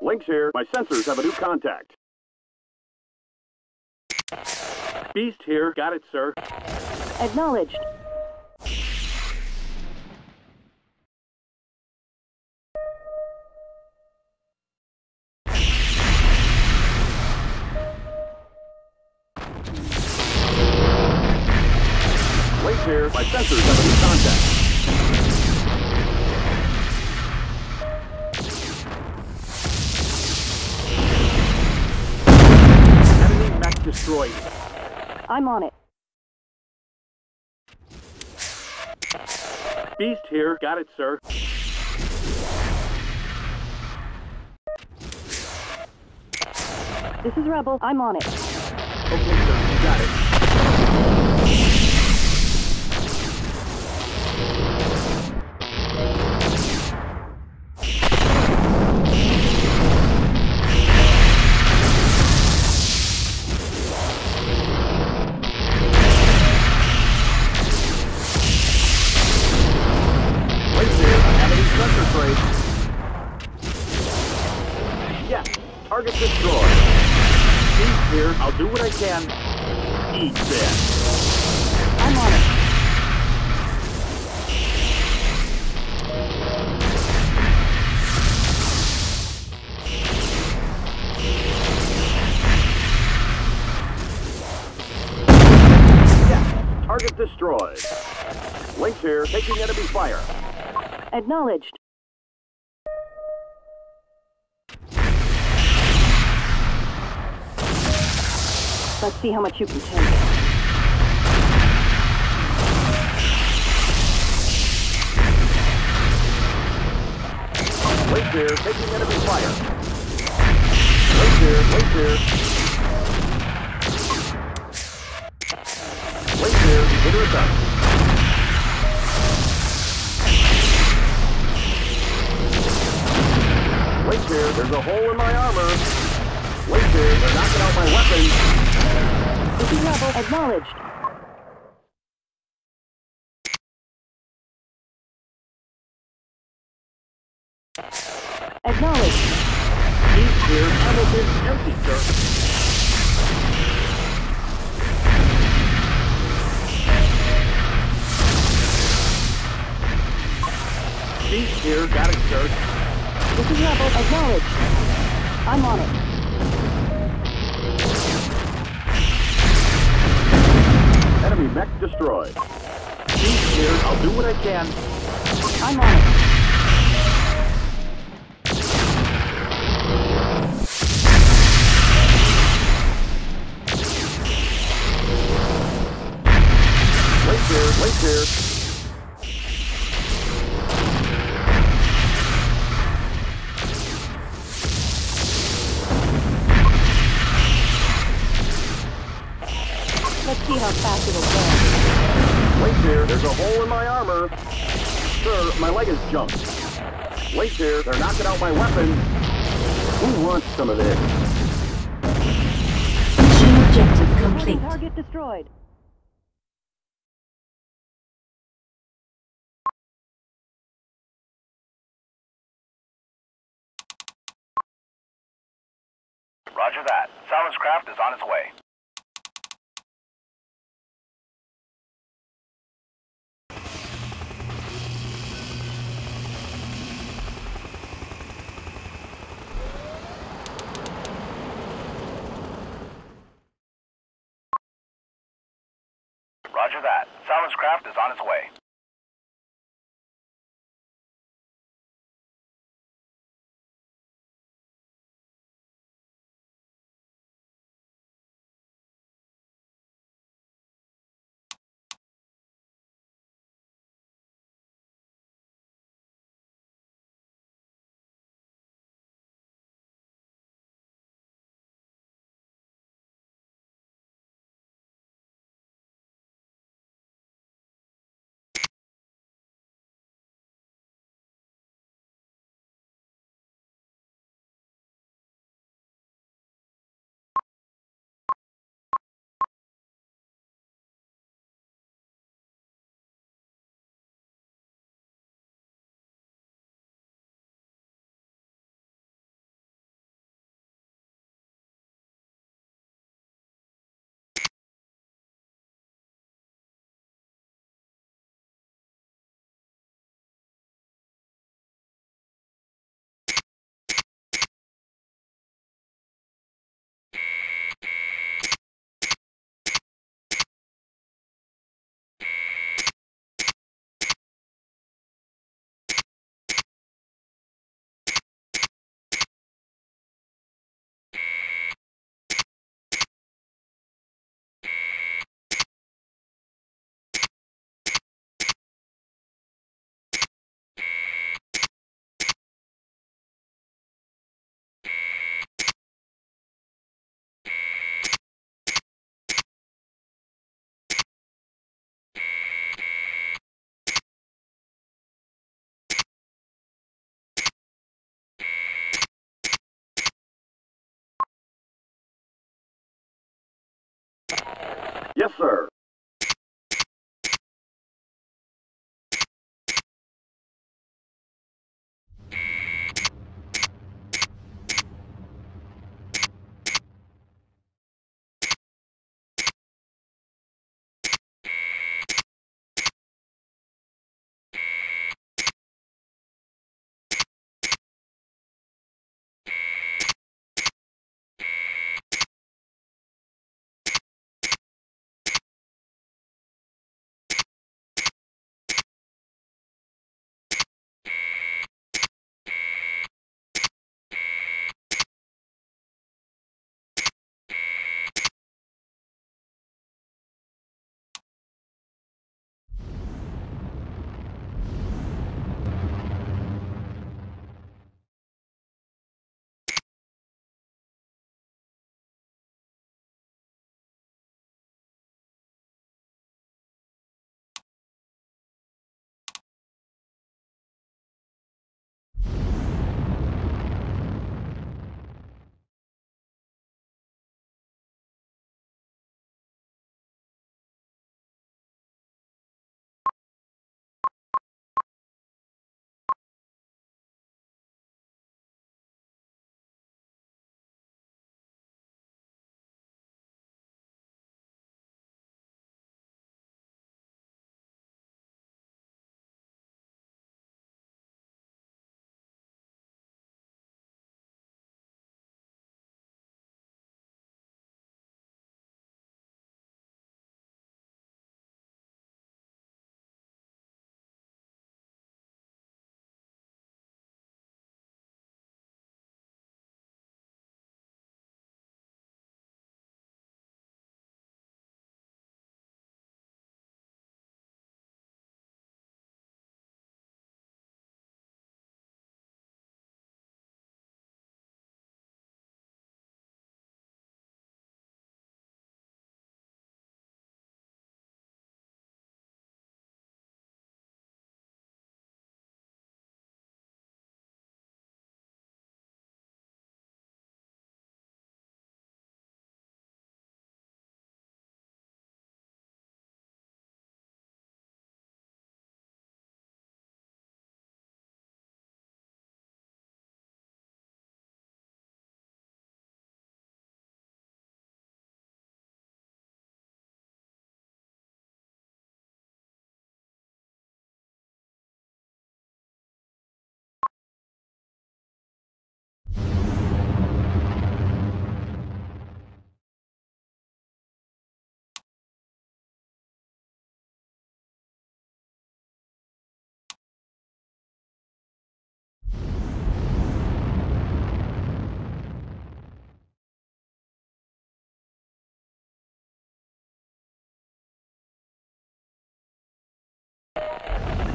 Lynx here. My sensors have a new contact. Beast here. Got it, sir. Acknowledged. Destroyed. I'm on it. Beast here. Got it, sir. This is Rebel. I'm on it. Okay, sir. You got it. Have a new. Yes. Target destroyed. Beast here. I'll do what I can. Eat this. I'm on it. Yes. Target destroyed. Lynx here. Taking enemy fire. Acknowledged. Let's see how much you can take. Wait here. Taking enemy fire. Wait here. Wait here. Wait here. Consider it done. Wait here. There's a hole in my armor. Wait here. They're knocking out my weapons. Is Rebel. Acknowledged. Acknowledged. East here. Hamilton. Empty, sir. Beast here. Got it, sir. This is Rebel. Acknowledged. I'm on it. Enemy mech destroyed. Beast here. I'll do what I can. I'm on it. Wait here. Wait here. My leg is jumped. Wait here. They're knocking out my weapon. Who wants some of this? Mission objective complete. target destroyed. Roger that. Silence craft is on its way. Roger that. Silence craft is on its way. Yes, sir.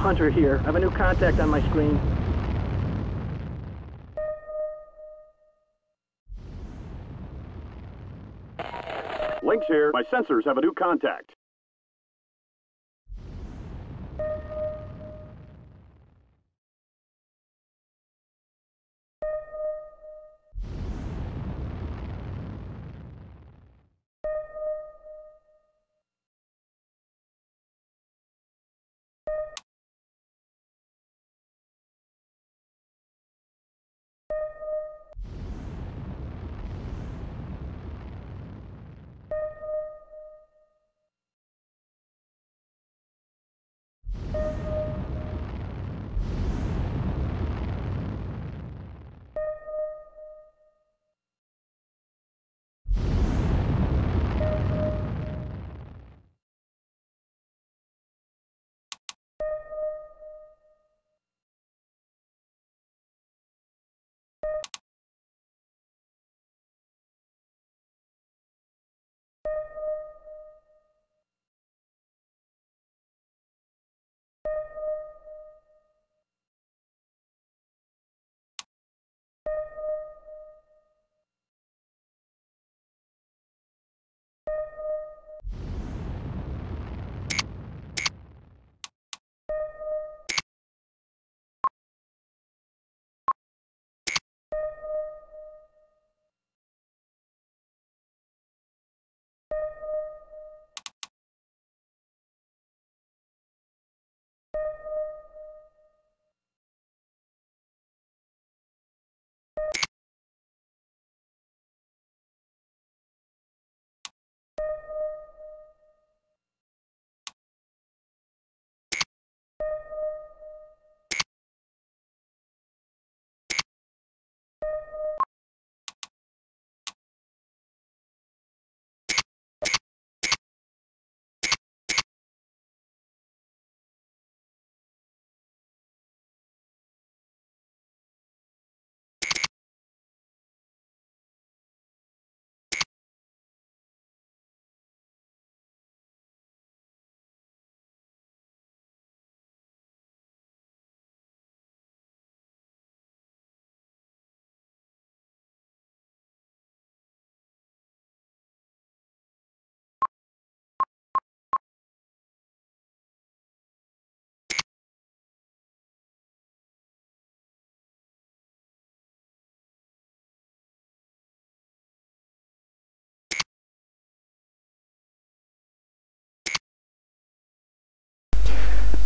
Hunter here. I have a new contact on my screen. Lynx here. My sensors have a new contact.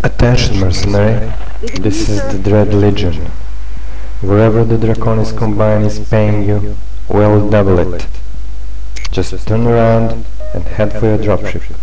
Attention mercenary, this is the Dread Legion. Wherever the Draconis Combine is paying you, we'll double it. Just turn around and head for your dropship.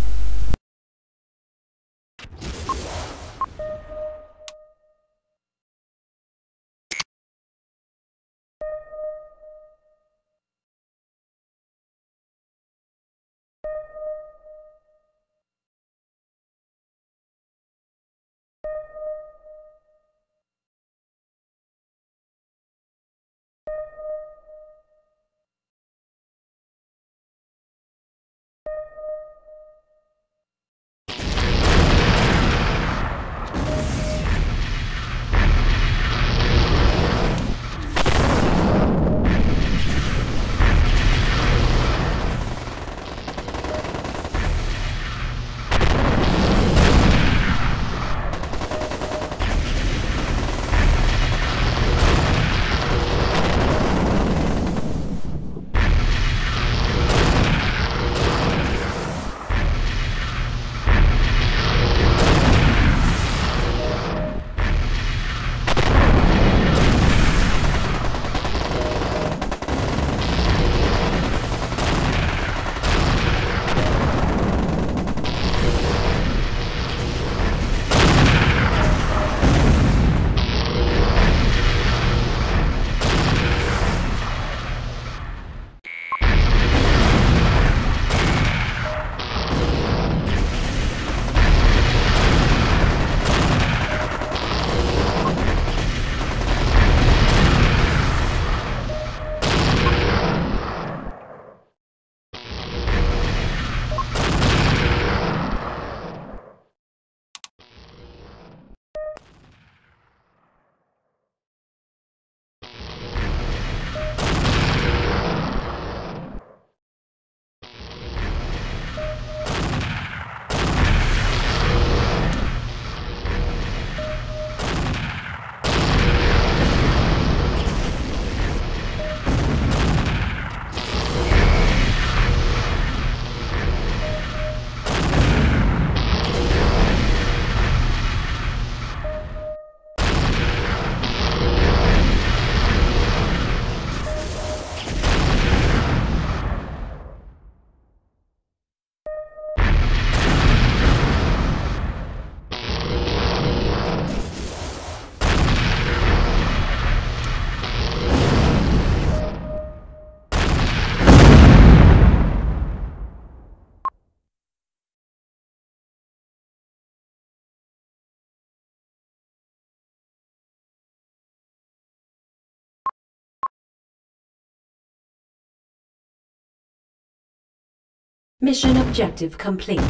Mission objective complete.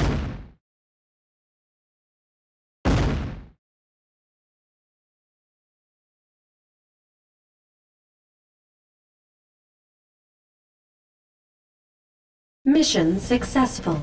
Mission successful.